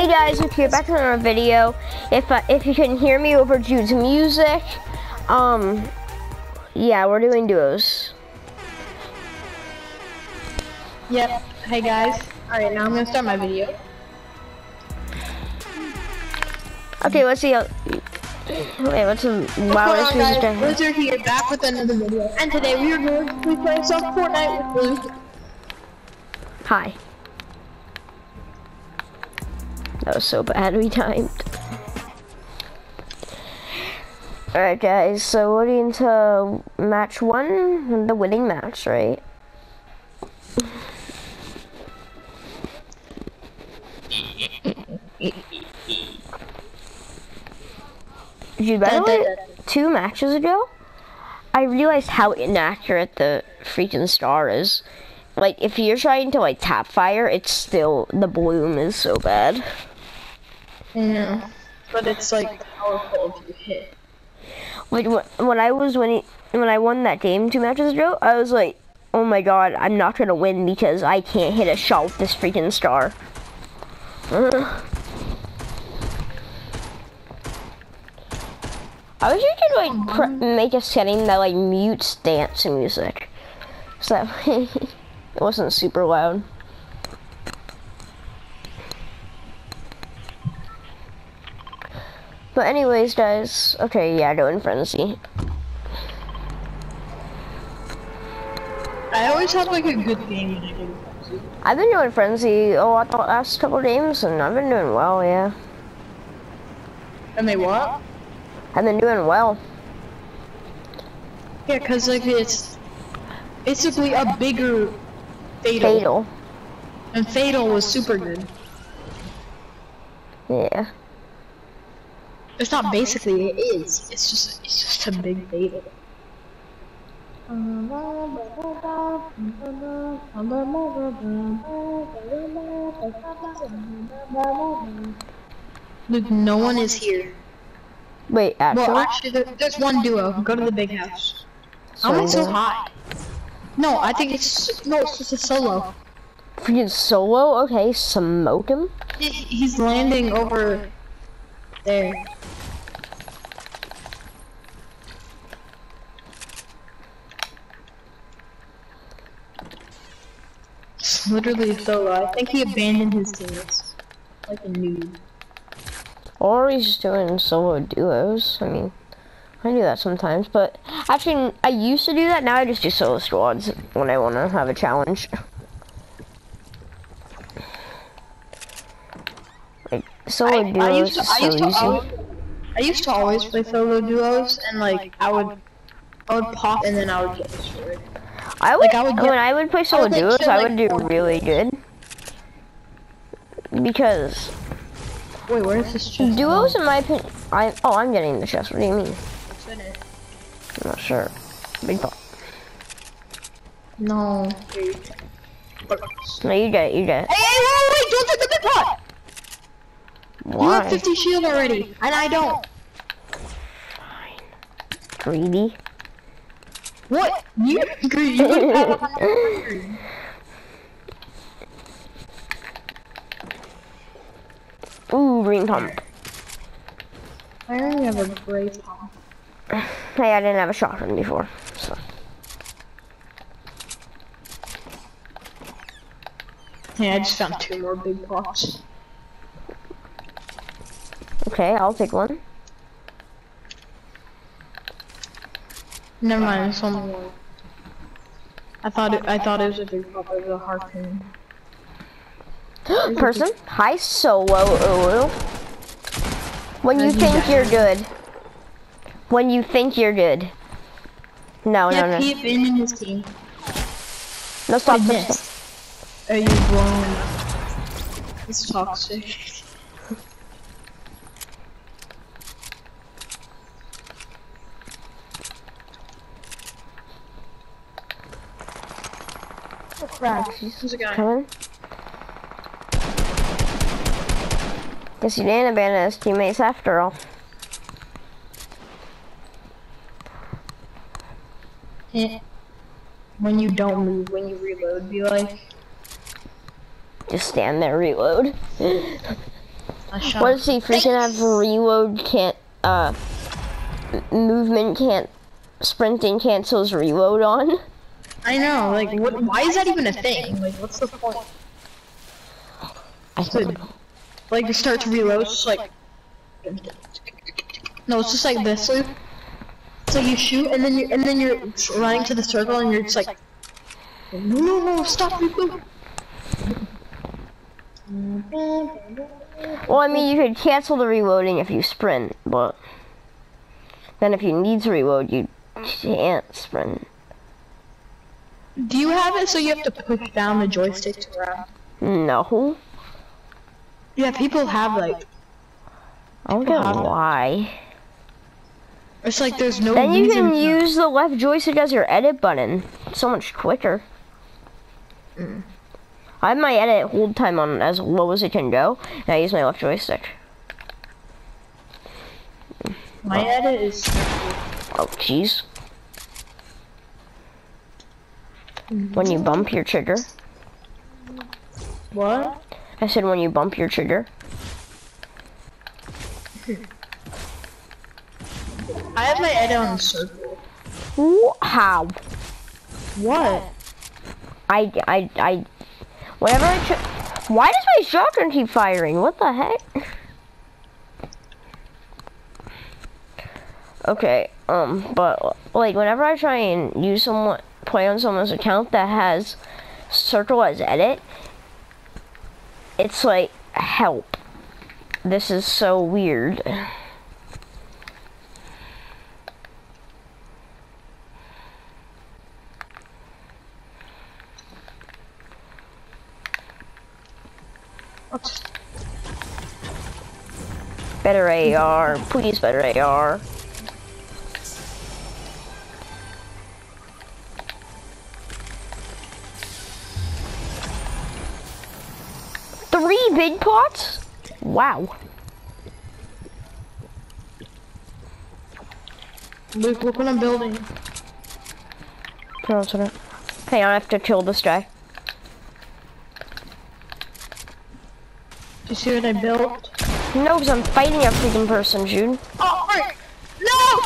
Hey guys, if you're back on our video, if uh, if you can hear me over Jude's music, um, yeah, we're doing duos. Yep. Hey guys. Alright, now I'm gonna start my video. Okay, let's see how. Wait, what's the wildest music? guys? Blizzard here, back with another video. And today we are going to be playing some Fortnite with Luke. Hi. That was so badly timed. Alright guys, so we're into match one, the winning match, right? Dude, by the way, two matches ago, I realized how inaccurate the freaking SCAR is. Like, if you're trying to, like, tap fire, it's still, the bloom is so bad. Yeah. But it's like powerful if you hit. Like, wh- when I was winning, when I won that game two matches ago, I was like, oh my god, I'm not gonna win because I can't hit a shot with this freaking SCAR. I wish you could like pr- mm-hmm. make a setting that like mutes dance music, so that it wasn't super loud. But anyways, guys, okay, yeah, doing frenzy. I always have like a good game when I do Frenzy. I've been doing frenzy a lot the last couple games, and I've been doing well. Yeah, And they what? I've been doing well. Yeah, cause like it's basically a bigger Fatal. Fatal. And Fatal was super good. Yeah. It's not basically, it is. It's just, it's just a big Fatal. Luke, no one is here. Wait, actually, Well, actually, there, there's one duo. Go to the big house. How am I so Solo. high? No, I think it's no, it's just a solo. freaking solo. Okay, smoke him. He, he's landing over there. Literally solo. I think he abandoned his teammates. Like a noob. Or he's doing solo duos. I mean, I do that sometimes, but actually, I used to do that. Now I just do solo squads when I want to have a challenge. Solo I, duos I used to, I so used to, easy. always, I used to always play solo duos, and like I would, I would pop, and then I would get destroyed. I would, like, I would get- when I would play solo would, like, duos, kill, I would do really good because Wait, where is this chest? duos, in my opinion, I oh I'm getting the chest. What do you mean? What's in it? I'm not sure. Big pop. No. No, you get it. You get it. hey, wait, wait, wait, don't take the big pot! You Why? have 50 shield already, and I don't. Greedy. What? You, 100. Ooh, green pump. I only have a gray pump. Hey, I didn't have a shotgun before, so. Yeah, I just found two more big pots. Okay, I'll take one. Never mind, it's only one. I thought it, I thought it was a big pop, it was a harpoon. Person, hi solo Ulu. When you think you're good. When you think you're good. No, Yeah, no, no. he abandoned his team. No, stop this. missed. Are you blown? It's toxic. Who's a guy? Coming. Guess he didn't abandon his teammates after all. When you don't move, when you reload, be like, Just stand there, reload. What he freaking have reload can't uh movement can't sprinting cancels reload on? I know, like, what, why is that even a thing? Like, what's the point? I So, like, you start to reload, it's just like... No, it's just like this loop. So you shoot, and then you and then you're running to the circle, and you're just like, no, no, no, stop, reload. Well, I mean, you could cancel the reloading if you sprint, but then if you need to reload, you can't sprint. Do you have it so you have to push down the joystick to run? No, Yeah, people have like, I don't get Uh-huh. why. it's like there's no Then you can use the left joystick as your edit button. So much quicker. Mm. I have my edit hold time on as low as it can go, and I use my left joystick. My edit is. Oh, jeez. When you bump your trigger. What? I said when you bump your trigger. I have my edit on circle. How? What? I, I, I, whenever I try, why does my shotgun keep firing? What the heck? Okay, um, but, like, whenever I try and use someone, play on someone's account that has circle as edit, it's like, help. This is so weird. Better AR, please better AR. Big pots? Wow. Luke, look what I'm building. Hang on, I have to kill this guy. You see what I built? No, because I'm fighting a freaking person, Jude. Oh! No!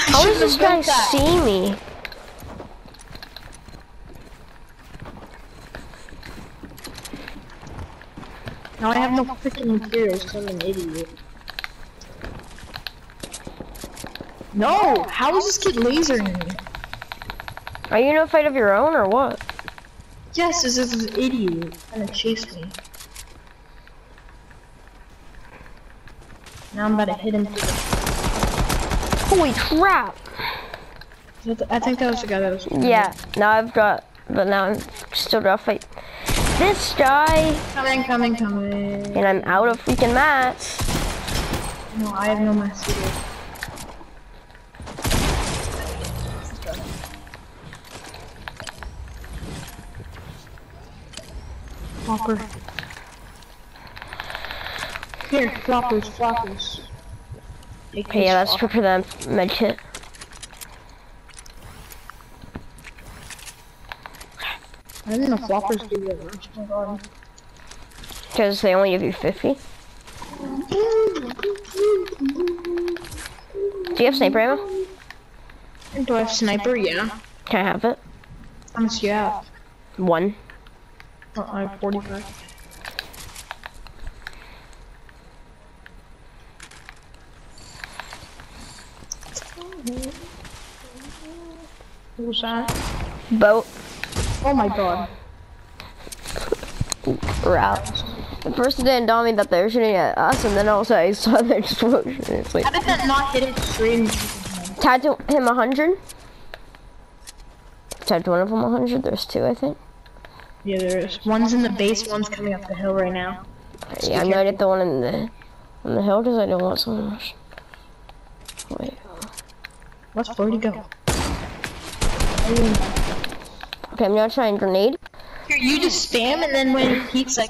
How does this guy see me? Now I have no freaking materials because I'm an idiot. No! How is this kid lasering me? Are you in a fight of your own or what? Yes, this is an idiot trying to chase me. Now I'm about to hit him. Holy crap! I think that was the guy that was. Yeah, now I've got, but now I'm still gotta fight this guy, Coming, coming, coming. and I'm out of freaking mats. No, I have no mask either. Flopper. Here, floppers, floppers. Okay, yeah, let's flopper. prepare them med kit. I didn't know floppers give you a rush. Oh my god. Because they only give you 50. Do you have sniper ammo? Do I have sniper? Yeah. Can I have it? How much do you have? One. Oh, I have 45. What was that? Boat. Oh my god. Route. The first it didn't dawn me that they were shooting at us, and then also I saw the explosion. It's like, How did that not hit it straight in the head? tagged him 100. Tagged one of them 100. There's two, I think. Yeah, there is. One's in the base, one's coming up the hill right now. Yeah, I'm gonna get the one in the on the hill because I don't want someone else. Wait. Let's where'd he go? Okay, I'm gonna try and grenade. Here, you just spam, and then when he's like...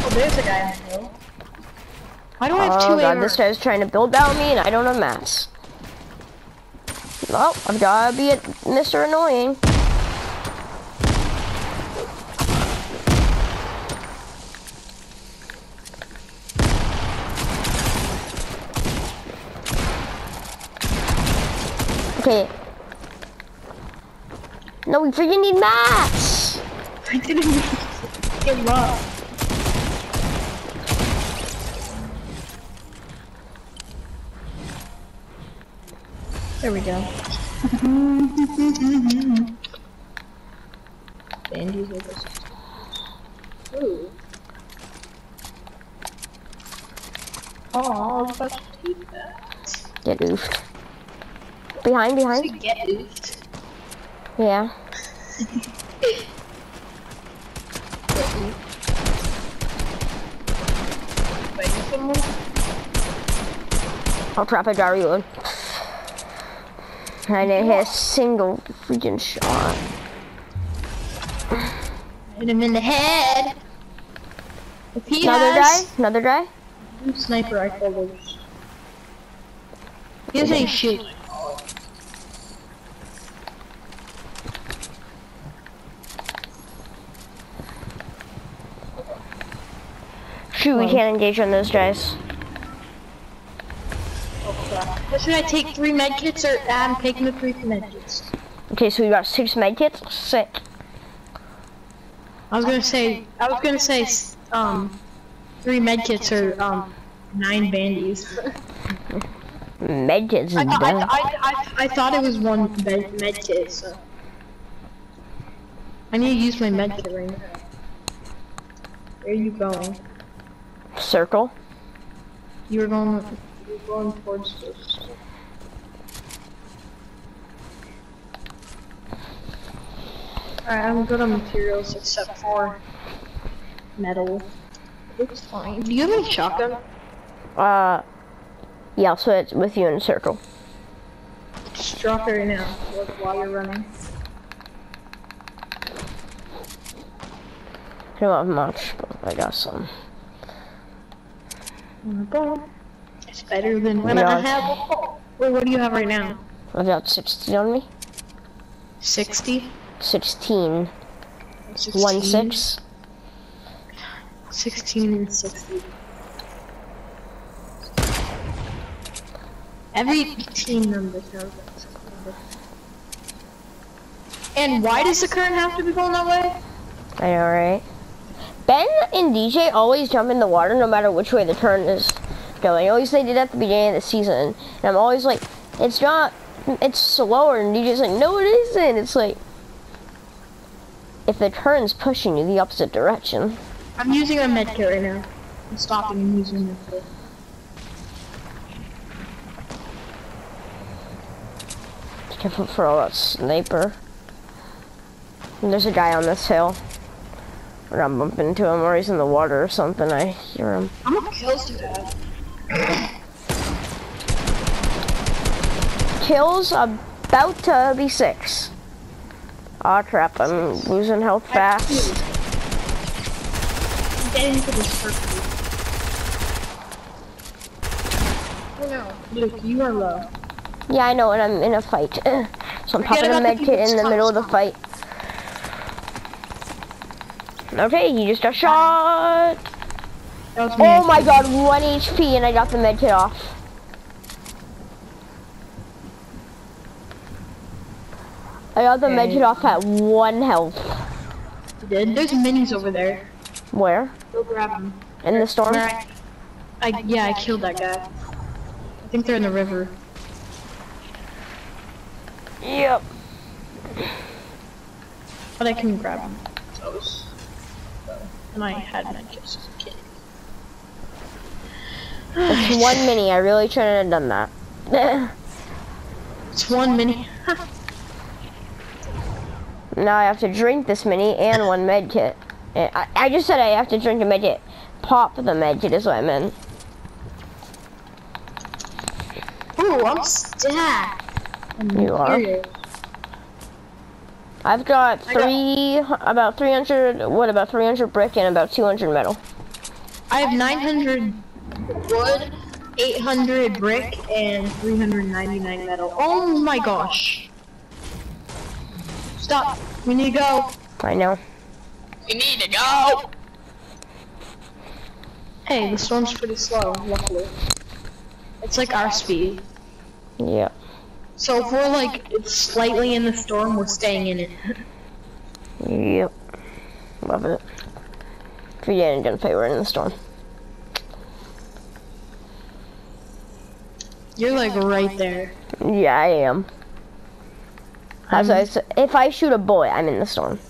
Oh, there's a guy I know. Why do I have oh, two Oh god, AR? this guy's trying to build down me, and I don't have mats. Oh, I've gotta be Mr. Annoying. Okay, no, we freaking need mats. I didn't even give up. There we go. Bandies with us. Ooh. Oh, I was about to take that. Get oofed. Behind, behind. Get oofed. Yeah. I'll trap a Daryun. I didn't hit a single freaking shot. Hit him in the head. If he Another has guy? Another guy? sniper rifles. He has a shield. Shoot, we can't engage on those guys. Should I take? Three medkits or I'm taking the three medkits. Okay, so we got six medkits. Sick. I was gonna say, I was gonna say, um, three medkits or um, nine bandies. Medkits I, thought- I. I, I, I thought it was one med medkit, so. I need to use my medkit right now. Where are you going? Circle. You were going, you were going towards this. Alright, I'm good on materials except for metal. It's fine. Do you have any shotgun? Uh, yeah, so it's with you in a circle. Just drop it right now like, while you're running. I don't have much, but I got some. It's better than when Yeah, I have before. Wait, what do you have right now? I got 16 on me. 60? 16. 16? 1 6. 16 and 60. Every team has that. And why does the current have to be going that way? I know, right? Ben and DJ always jump in the water no matter which way the turn is going. At least they did at the beginning of the season. And I'm always like, it's not, it's slower. And DJ's like, no, it isn't. It's like, if the turn's pushing you the opposite direction. I'm using a medkit right now. I'm stopping and using a medkit. Careful for all that sniper. And there's a guy on this hill. We're gonna bump into him or he's in the water or something. I hear him. How much kills do you have? Kills about to be six. Aw crap, I'm losing health fast. Get into this circle. Oh no. Luke, you are low. Yeah, I know, and I'm in a fight. so I'm Forget popping a med kit in the middle of the fight. Okay, he just got shot. That was me. Oh my god, 1 HP and I got the med kit off. I got the med kit off at 1 health. You did? There's minis over there. Where? Go grab them. In the storm? I, I, yeah, I killed that guy. I think they're in the river. Yep. But I can grab them. And I had medkits as a kid. It's one mini, I really shouldn't have done that. It's one mini. now I have to drink this mini and one med kit. I, I just said I have to drink a med kit. Pop the med kit is what I meant. Ooh, I'm stacked. You are. Period. I've got I got- three, about 300, what, about 300 brick and about 200 metal. I have 900 wood, 800 brick, and 399 metal. Oh my gosh. Stop. We need to go. I know. We need to go. Hey, the storm's pretty slow, luckily. It's like our speed. Yeah. So if we're like slightly in the storm, we're staying in it. Yep. Love it. If you didn't, don't we're in the storm. You're like right there. Yeah, I am. Why I mm-hmm. said- if I shoot a bullet, I'm in the storm.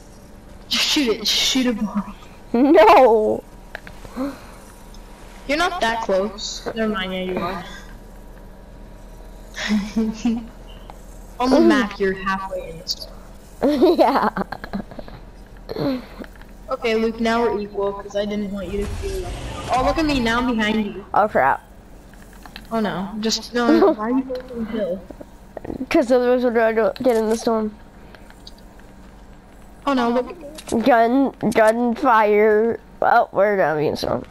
Shoot it. Shoot a ball. No! You're not that close. Never mind, yeah, you are. On the map, oh. you're halfway in the storm. yeah. Okay, Luke, now we're equal because I didn't want you to feel like Oh, look at me, now I'm behind you. Oh crap. Oh no, just, no, why are you going the hill? Because otherwise we're gonna get in the storm. Oh no, look. Gun, gun fire. Well, we're gonna be in storm.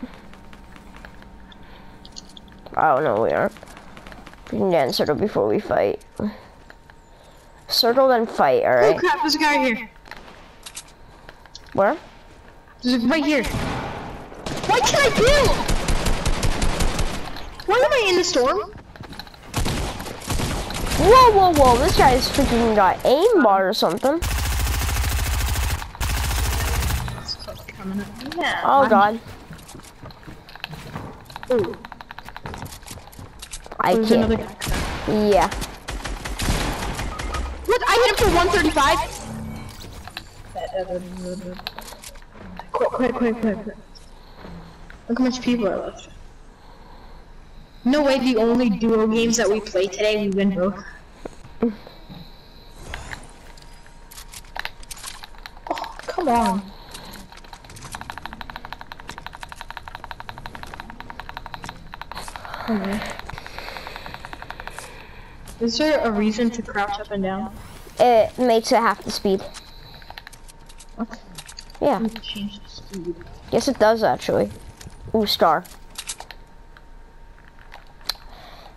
I don't know we are. We can get in circle before we fight. Circle then fight, alright? Oh crap, there's a guy here. Where? There's a, right here. What can I do? Why am I in the storm? Whoa, whoa, whoa, this guy's freaking got aimbot or something. Yeah. Oh god. Ooh, I there's can't. Yeah. I hit him for 135? Quick, quick, quick, quick, quick. Look how much people are left. No way the only duo games that we play today we win both. Oh, come on. Okay. Is there a reason to crouch up and down? It makes it half the speed. What? Yeah. Change the speed. Yes, it does actually. Ooh, SCAR.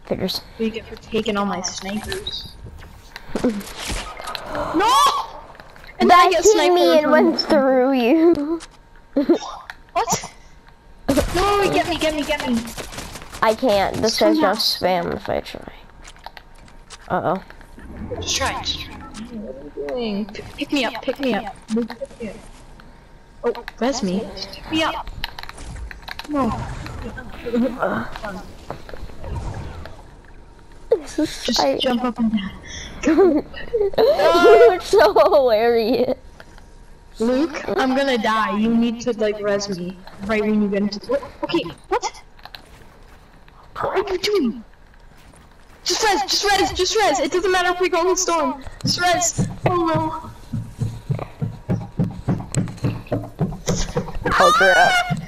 Figures. What do you get for taking all my snipers? no! And That hit me and went through you. What? No, get me, get me, get me. I can't. This guy's gonna spam if I try. Uh oh. Just try just try it. What are you doing? Pick me up, pick me up. Pick me up. Oh, res me. Pick me up. No. This is Just I, jump up and down. you look so hilarious. Luke, I'm gonna die. You need to like res me right when you get into. What? Okay, what? What are you doing? Just res, just res, just res. It doesn't matter if we go in the storm. Just res. Oh no. Oh crap.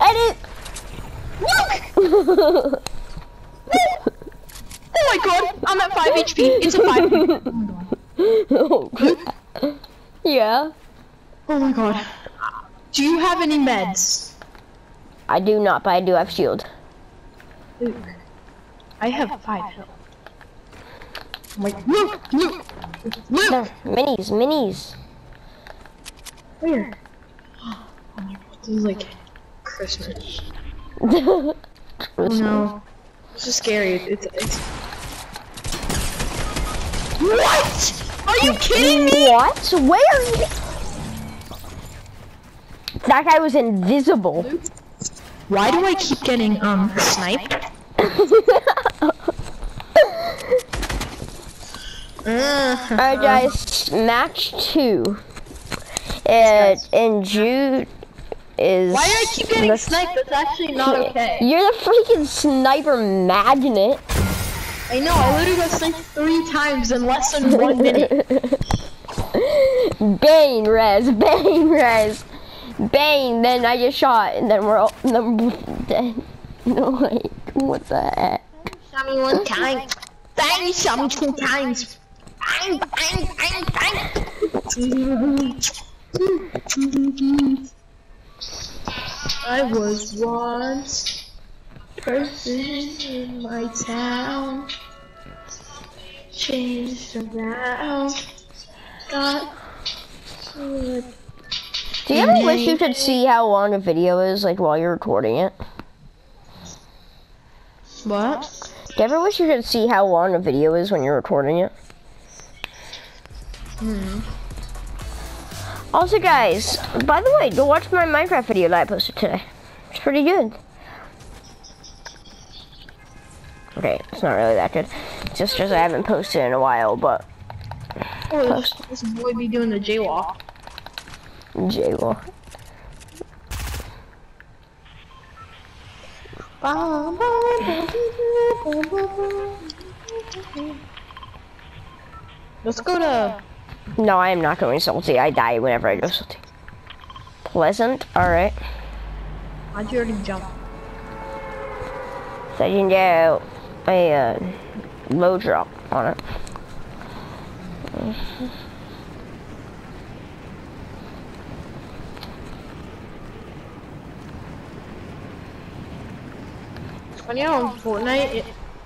Edit. Luke! Oh my god, I'm at 5 HP. It's a 5. oh crap. Yeah. Oh my god. Do you have any meds? I do not, but I do have shield. Luke. I have 5 health. I'm like, Luke! Luke! Luke! No, minis, minis. Where? Oh my god, this is like Christmas. Oh no. This is scary. It's, it's... What? Are you kidding me? What? Where? That guy was invisible. Why do I keep getting, um, sniped? Alright guys, match two. And Jude is Why do I keep getting the- sniped? That's actually not okay. You're the freaking sniper magnet. I know, I literally got sniped three times in less than one minute. Bane res, Bane res, Bane. Then I get shot, and then we're all then. No wait, what the heck? Me one time. Bang, me two times. Bang, bang, bang, bang. I was once person in my town. Changed around. Got. Do you ever wish you could see how long a video is, like while you're recording it? What? Do you ever wish you could see how long a video is when you're recording it? Hmm. Also, guys, by the way, go watch my Minecraft video that I posted today. It's pretty good. Okay, it's not really that good. Just because I haven't posted in a while, but Oh, this, this boy be doing the jaywalk. jaywalk. Let's go to. No, I am not going salty. I die whenever I go salty. Pleasant, alright. Why'd you already jump? So I can get a uh, low drop on it. When you're on Fortnite, it,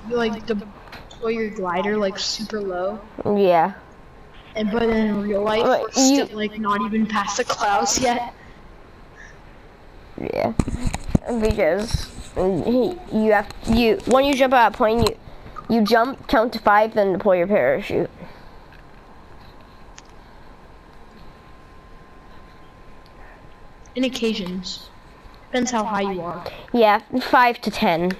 you like deploy your glider like super low, Yeah. and but in real life, But we're you- still like not even past the clouds yet. Yeah, because he, you have you when you jump out of a plane, you you jump, count to five, then deploy your parachute. In occasions, depends how high you are. Yeah, five to ten.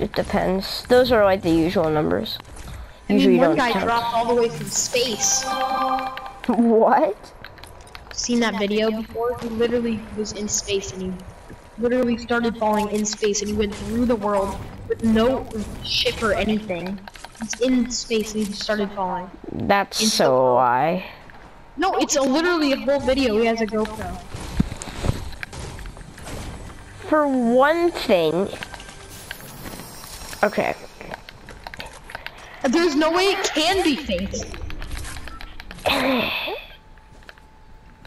It depends. Those are like the usual numbers. I mean, Usually one don't guy count. dropped all the way from space. What? Seen that video before? He literally was in space and he literally started falling in space and he went through the world with no ship or anything. He's in space and he just started falling. That's so why. No, it's a, literally a whole video. He has a GoPro. For one thing. Okay. There's no way it can be fake.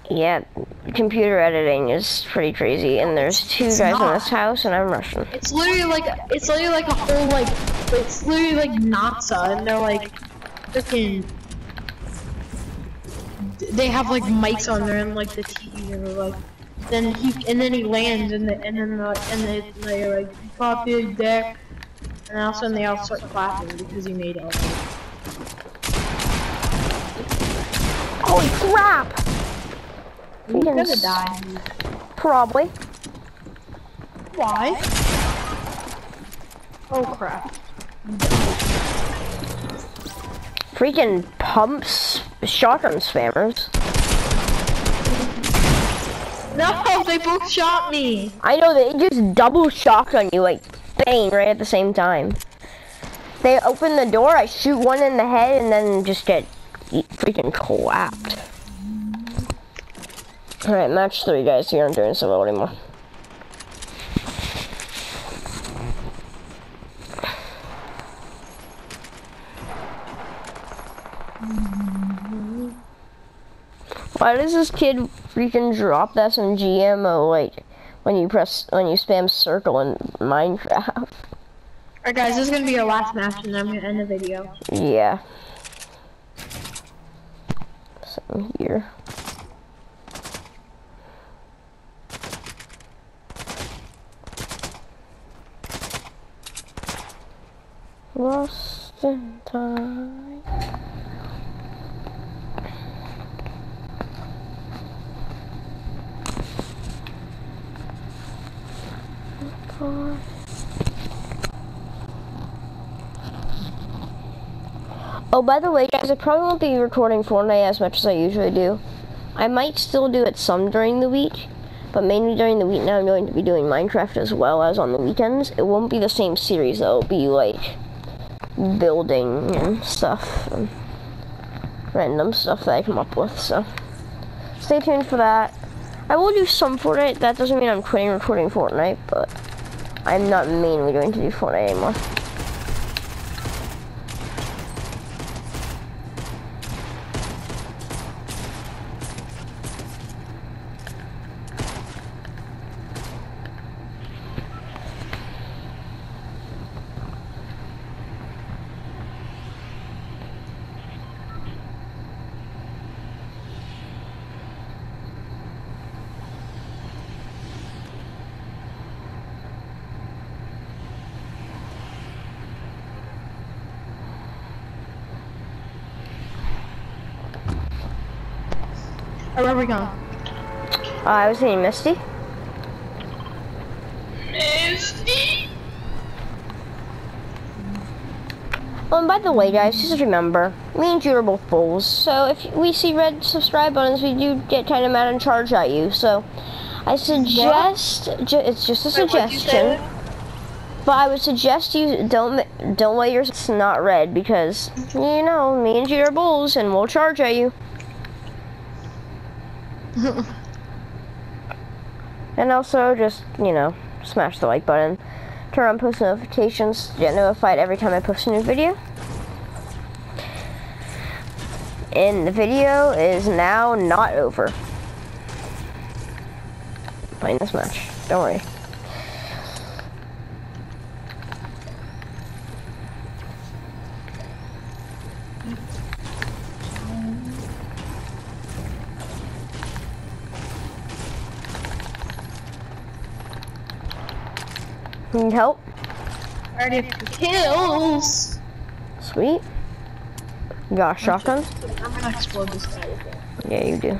Yeah, computer editing is pretty crazy, and there's two It's guys in this house, and I'm Russian. It's literally like it's literally like a whole like it's literally like NASA and they're like freaking they have like mics on there and like the TV and they're like then he and then he lands and the, and then the, and they they're like pop big deck and all of a sudden they all start clapping because he made it. Holy crap! He's gonna die. Probably. Why? Oh crap. Freaking pumps, shotgun spammers. No, they both shot me. I know they just double shocked on you, like bang, right at the same time. They open the door, I shoot one in the head, and then just get freaking clapped. Alright, match three, guys. Here I'm doing so well anymore. Why does this kid freaking drop the SMG ammo like when you press when you spam circle in Minecraft? Alright guys, this is gonna be our last match and I'm gonna end the video. Yeah. Same here. Lost in time. Oh, by the way, guys, I probably won't be recording Fortnite as much as I usually do. I might still do it some during the week, but mainly during the week now I'm going to be doing Minecraft as well as on the weekends. It won't be the same series, though. It'll be like building and stuff, and random stuff that I come up with, so stay tuned for that. I will do some Fortnite. That doesn't mean I'm quitting recording Fortnite, but I'm not mean. We're going to do Fortnite anymore. Uh, I was saying Misty. Misty. Oh, and by the way, guys, just remember, me and you are both bulls. So if we see red subscribe buttons, we do get kind of mad and charge at you. So I suggest, ju it's just a suggestion. But I would suggest you don't don't let yours not red because you know me and you are bulls and we'll charge at you. and also just you know smash the like button, turn on post notifications to get notified every time I post a new video. And the video is now not over. Playing this match. Don't worry. Need help? Already kills. Sweet. You got a shotgun? I'm gonna explode this guy. Yeah, you do.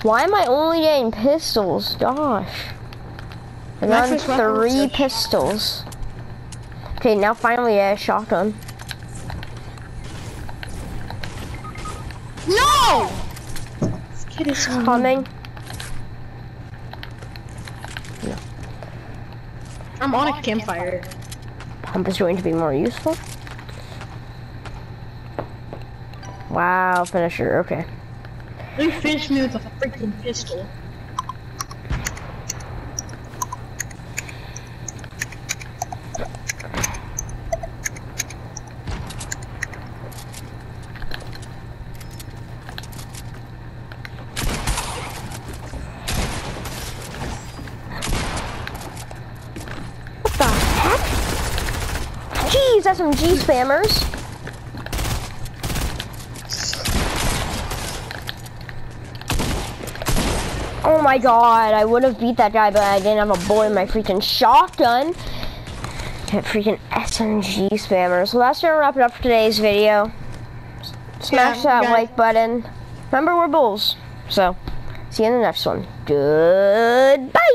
Why am I only getting pistols? Gosh. I got Max, which weapon was three pistols. Okay, now finally a shotgun. No! This kid is Coming. I'm on a campfire. Pump is going to be more useful. Wow, finisher, okay. They finished me with a freaking pistol. What the heck? Jeez, that's some G spammers. Oh my god, I would have beat that guy, but I didn't have a bullet in my freaking shotgun. That freaking SMG spammer. So that's gonna wrap it up for today's video. Smash Yeah, that like button. Remember, we're bulls. So, see you in the next one. Goodbye.